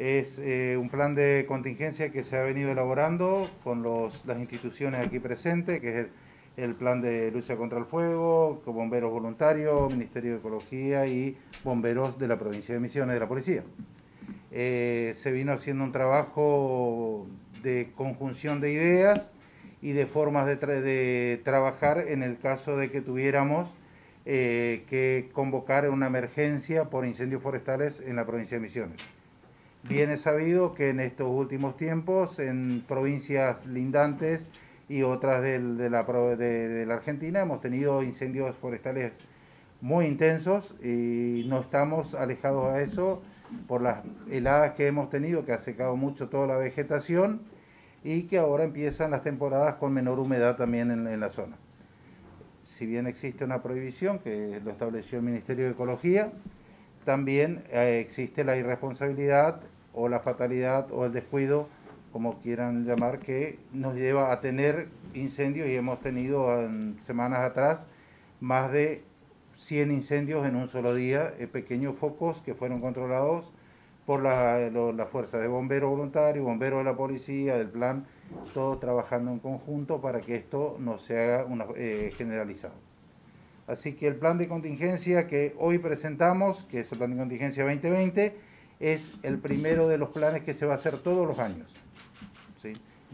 Es eh, un plan de contingencia que se ha venido elaborando con las instituciones aquí presentes, que es el, plan de lucha contra el fuego, con bomberos voluntarios, Ministerio de Ecología y bomberos de la provincia de Misiones de la Policía. Eh, se vino haciendo un trabajo de conjunción de ideas y de formas de, trabajar en el caso de que tuviéramos eh, que convocar una emergencia por incendios forestales en la provincia de Misiones. Bien es sabido que en estos últimos tiempos, en provincias lindantes y otras de, la, de, la, Argentina, hemos tenido incendios forestales muy intensos y no estamos alejados a eso por las heladas que hemos tenido, que ha secado mucho toda la vegetación y que ahora empiezan las temporadas con menor humedad también en, en la zona. Si bien existe una prohibición que lo estableció el Ministerio de Ecología, también eh, existe la irresponsabilidad o la fatalidad o el descuido, como quieran llamar, que nos lleva a tener incendios y hemos tenido en semanas atrás más de 100 incendios en un solo día, eh, pequeños focos que fueron controlados por la, fuerza de bomberos voluntarios, bomberos de la policía, del plan, todos trabajando en conjunto para que esto no se haga una, eh, generalizado. Así que el plan de contingencia que hoy presentamos, que es el plan de contingencia 2020, es el primero de los planes que se va a hacer todos los años.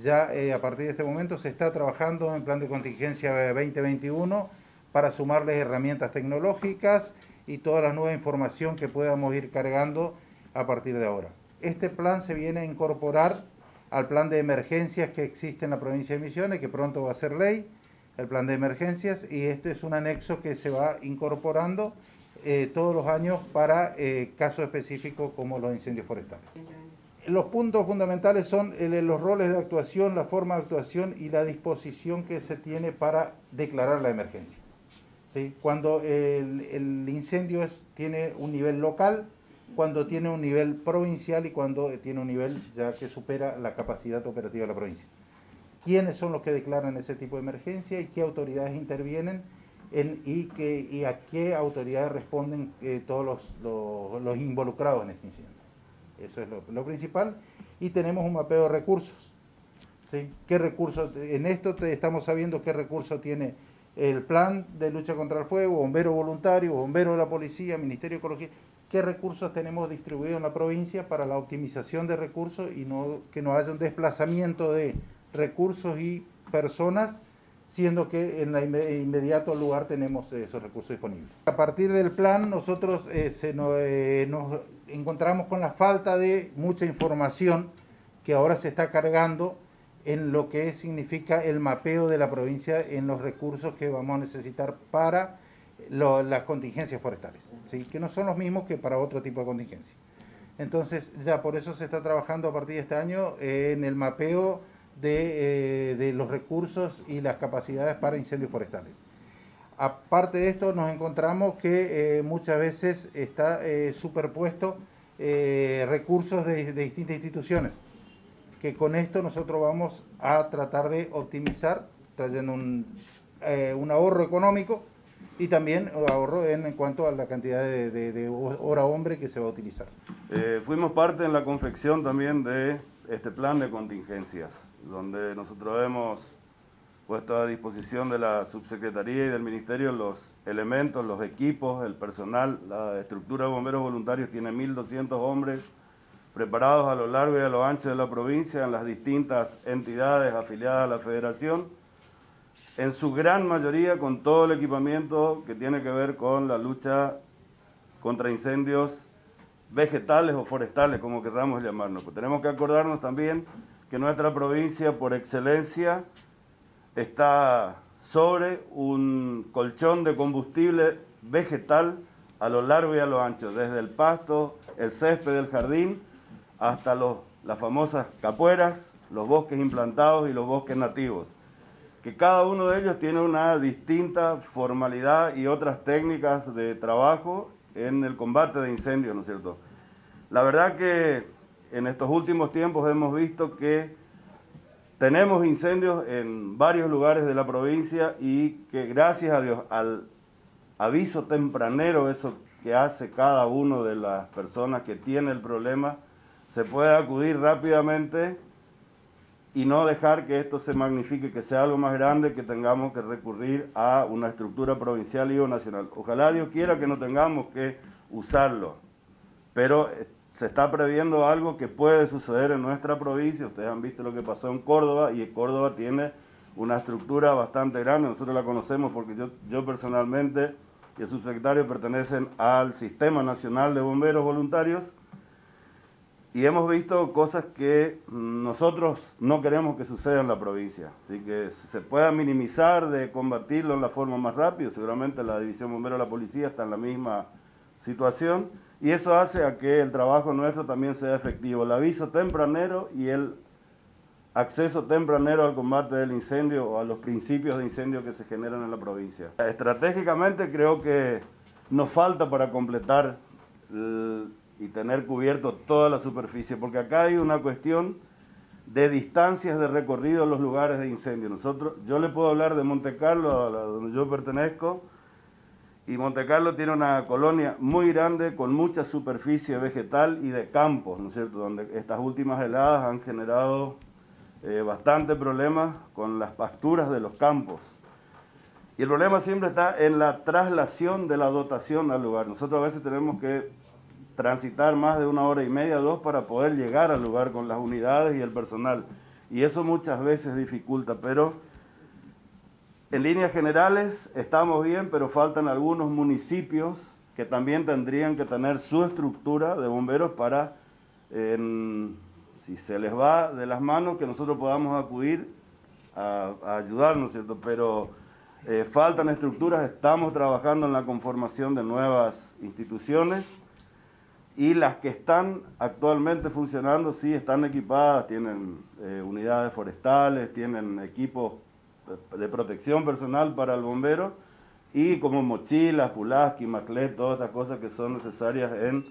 Ya eh, a partir de este momento se está trabajando en plan de contingencia 2021 para sumarles herramientas tecnológicas y toda la nueva información que podamos ir cargando a partir de ahora. Este plan se viene a incorporar al plan de emergencias que existe en la provincia de Misiones, que pronto va a ser ley, el plan de emergencias y este es un anexo que se va incorporando eh, todos los años para eh, casos específicos como los incendios forestales. Los puntos fundamentales son los roles de actuación, la forma de actuación y la disposición que se tiene para declarar la emergencia. ¿Sí? Cuando el, el incendio es, tiene un nivel local, cuando tiene un nivel provincial y cuando tiene un nivel ya que supera la capacidad operativa de la provincia quiénes son los que declaran ese tipo de emergencia y qué autoridades intervienen y, que, y a qué autoridades responden eh, todos los, involucrados en este incendio. Eso es lo, principal. Y tenemos un mapeo de recursos. ¿Qué recursos? En esto estamos sabiendo qué recursos tiene el plan de lucha contra el fuego, bombero voluntario, bombero de la policía, Ministerio de Ecología, qué recursos tenemos distribuidos en la provincia para la optimización de recursos y no que no haya un desplazamiento de recursos y personas, siendo que en el inmediato lugar tenemos esos recursos disponibles. A partir del plan nosotros eh, eh, nos, encontramos con la falta de mucha información que ahora se está cargando en lo que significa el mapeo de la provincia en los recursos que vamos a necesitar para las contingencias forestales, ¿sí? que no son los mismos que para otro tipo de contingencia. Entonces ya por eso se está trabajando a partir de este año en el mapeo eh, de, los recursos y las capacidades para incendios forestales. Aparte de esto, nos encontramos que eh, muchas veces está eh, superpuesto recursos de, distintas instituciones, que con esto nosotros vamos a tratar de optimizar, trayendo un, ahorro económico y también ahorro en, cuanto a la cantidad de, de, hora hombre que se va a utilizar. fuimos parte en la confección también de este plan de contingencias donde nosotros hemos puesto a disposición de la subsecretaría y del ministerio los elementos, los equipos, el personal. La estructura de bomberos voluntarios tiene 1.200 hombres preparados a lo largo y a lo ancho de la provincia en las distintas entidades afiliadas a la federación, en su gran mayoría con todo el equipamiento que tiene que ver con la lucha contra incendios vegetales o forestales, como queramos llamarnos. Pues tenemos que acordarnos también que nuestra provincia por excelencia está sobre un colchón de combustible vegetal a lo largo y a lo ancho, desde el pasto, el césped del jardín, hasta las famosas capueras, los bosques implantados y los bosques nativos, que cada uno de ellos tiene una distinta formalidad y otras técnicas de trabajo en el combate de incendios, ¿no es cierto? La verdad que en estos últimos tiempos hemos visto que tenemos incendios en varios lugares de la provincia y que gracias a Dios al aviso tempranero, eso que hace cada uno de las personas que tiene el problema, se pueda acudir rápidamente y no dejar que esto se magnifique, que sea algo más grande, que tengamos que recurrir a una estructura provincial y o nacional. Ojalá Dios quiera que no tengamos que usarlo, pero eh, se está previendo algo que puede suceder en nuestra provincia. Ustedes han visto lo que pasó en Córdoba y Córdoba tiene una estructura bastante grande. Nosotros la conocemos porque yo, yo personalmente y el subsecretario pertenecen al Sistema Nacional de Bomberos Voluntarios y hemos visto cosas que nosotros no queremos que sucedan en la provincia. Así que se pueda minimizar de combatirlo en la forma más rápida. Seguramente la División Bombero de la Policía está en la misma situación y eso hace a que el trabajo nuestro también sea efectivo. El aviso tempranero y el acceso tempranero al combate del incendio o a los principios de incendio que se generan en la provincia. Estratégicamente creo que nos falta para completar y tener cubierto toda la superficie, porque acá hay una cuestión de distancias de recorrido en los lugares de incendio. Nosotros, yo le puedo hablar de Monte Carlo, a donde yo pertenezco, y Monte Carlo tiene una colonia muy grande con mucha superficie vegetal y de campos, ¿no es cierto?, donde estas últimas heladas han generado eh, bastante problemas con las pasturas de los campos. Y el problema siempre está en la traslación de la dotación al lugar. Nosotros a veces tenemos que transitar más de una hora y media, dos, para poder llegar al lugar con las unidades y el personal. Y eso muchas veces dificulta, pero en líneas generales estamos bien, pero faltan algunos municipios que también tendrían que tener su estructura de bomberos para, si se les va de las manos, que nosotros podamos acudir a, ayudarnos, ¿cierto? Pero eh, faltan estructuras, estamos trabajando en la conformación de nuevas instituciones y las que están actualmente funcionando sí están equipadas, tienen eh, unidades forestales, tienen equipos de protección personal para el bombero y como mochilas, pulaski, maclet, todas estas cosas que son necesarias en,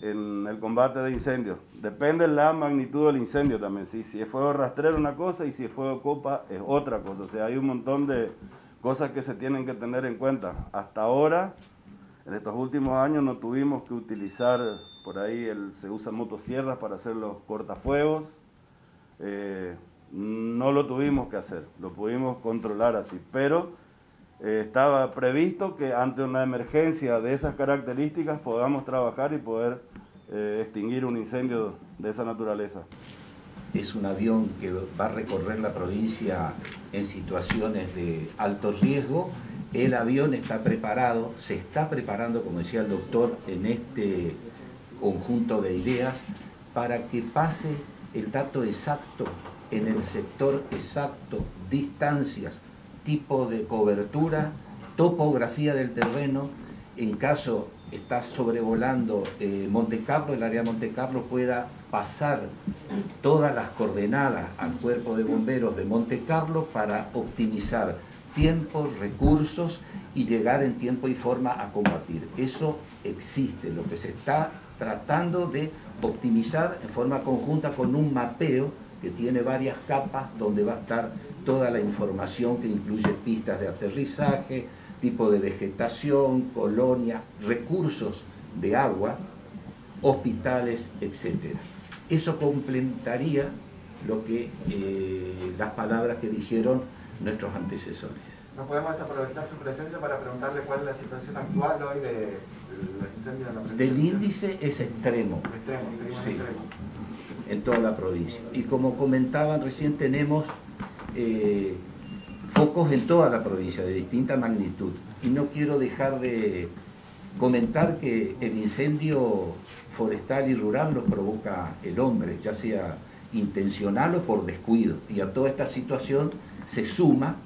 en el combate de incendios. Depende la magnitud del incendio también, ¿sí? si es fuego rastrero una cosa y si es fuego copa es otra cosa. O sea, hay un montón de cosas que se tienen que tener en cuenta. Hasta ahora en estos últimos años no tuvimos que utilizar, por ahí se usan motosierras para hacer los cortafuegos, eh, no lo tuvimos que hacer, lo pudimos controlar así, pero eh, estaba previsto que ante una emergencia de esas características podamos trabajar y poder eh, extinguir un incendio de esa naturaleza. Es un avión que va a recorrer la provincia en situaciones de alto riesgo el avión está preparado, se está preparando, como decía el doctor, en este conjunto de ideas, para que pase el dato exacto en el sector exacto, distancias, tipo de cobertura, topografía del terreno, en caso está sobrevolando eh, Monte Carlo, el área de Monte Carlo pueda pasar todas las coordenadas al cuerpo de bomberos de Monte Carlo para optimizar tiempos, recursos y llegar en tiempo y forma a combatir. Eso existe, lo que se está tratando de optimizar en forma conjunta con un mapeo que tiene varias capas donde va a estar toda la información que incluye pistas de aterrizaje, tipo de vegetación, colonia, recursos de agua, hospitales, etc. Eso complementaría lo que eh, las palabras que dijeron nuestros antecesores. ¿No podemos aprovechar su presencia para preguntarle cuál es la situación actual hoy de, los incendios en la provincia? Del índice es extremo. Extremo, sí. extremo. En toda la provincia. Y como comentaban recién, tenemos eh, focos en toda la provincia, de distinta magnitud. Y no quiero dejar de comentar que el incendio forestal y rural lo provoca el hombre, ya sea intencional o por descuido. Y a toda esta situación se suma,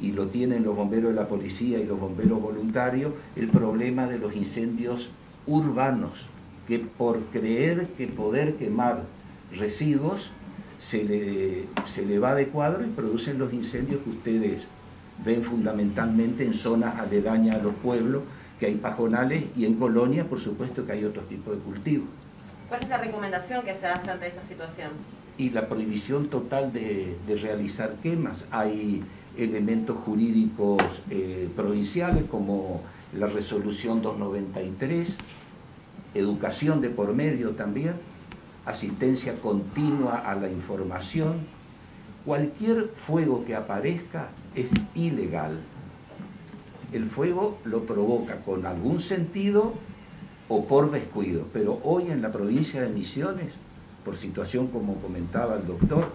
y lo tienen los bomberos de la policía y los bomberos voluntarios, el problema de los incendios urbanos, que por creer que poder quemar residuos se le, se le va de cuadro y producen los incendios que ustedes ven fundamentalmente en zonas aledañas a los pueblos, que hay pajonales, y en colonias, por supuesto, que hay otro tipo de cultivos. ¿Cuál es la recomendación que se hace ante esta situación? y la prohibición total de, realizar quemas. Hay elementos jurídicos eh, provinciales como la resolución 293, educación de por medio también, asistencia continua a la información. Cualquier fuego que aparezca es ilegal. El fuego lo provoca con algún sentido o por descuido, pero hoy en la provincia de Misiones, por situación como comentaba el doctor,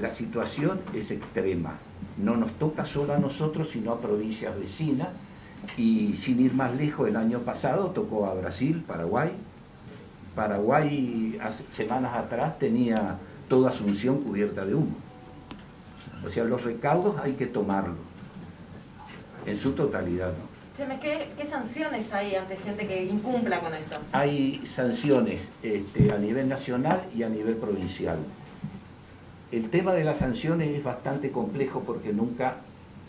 la situación es extrema. No nos toca solo a nosotros, sino a provincias vecinas. Y sin ir más lejos, el año pasado tocó a Brasil, Paraguay. Paraguay hace semanas atrás tenía toda Asunción cubierta de humo. O sea, los recaudos hay que tomarlos en su totalidad. ¿qué, sanciones hay ante gente que incumpla con esto? Hay sanciones este, a nivel nacional y a nivel provincial. El tema de las sanciones es bastante complejo porque nunca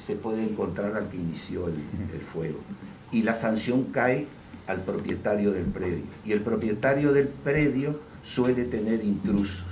se puede encontrar al que inició el, fuego. Y la sanción cae al propietario del predio. Y el propietario del predio suele tener intrusos.